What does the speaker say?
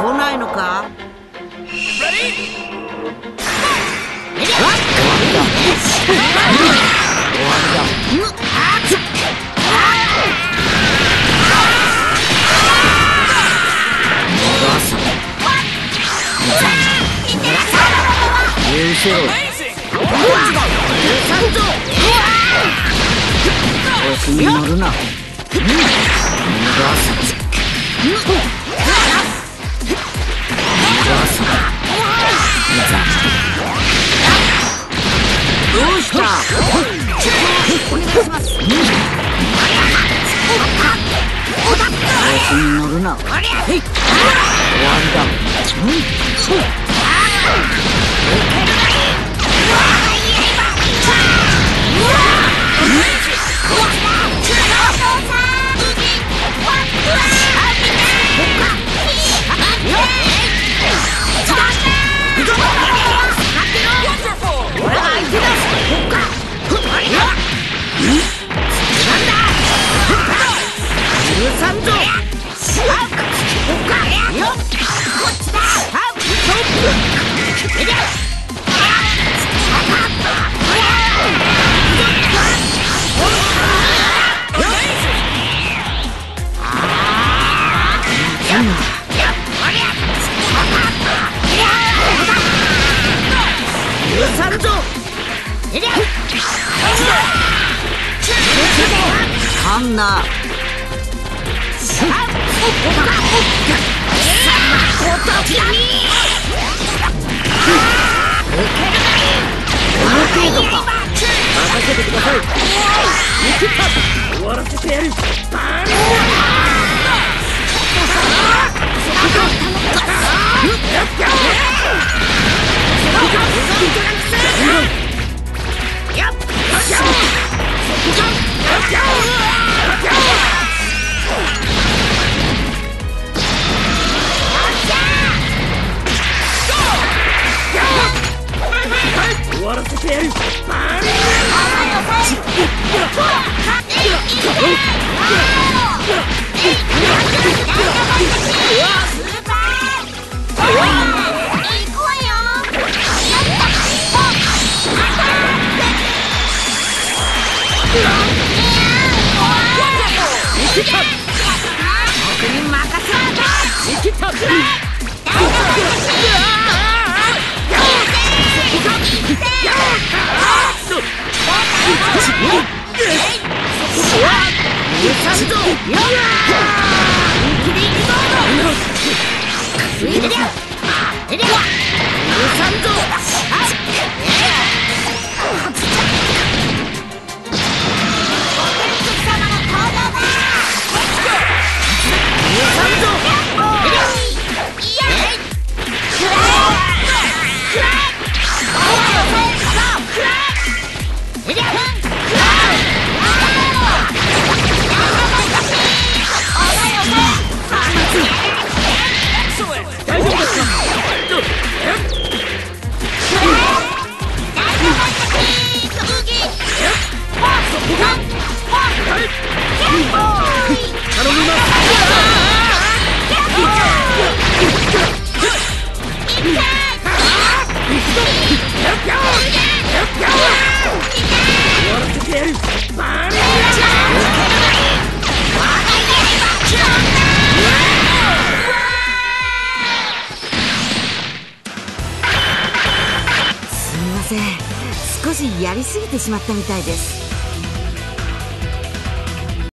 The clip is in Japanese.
来ないのか？許せろ調子に乗るな。逃がす子に乗るな。終わりだハンナこの程度か任せてください行くか終わらせてやる終わらせてやるさんぞ本すいません。少しやりすぎてしまったみたいです。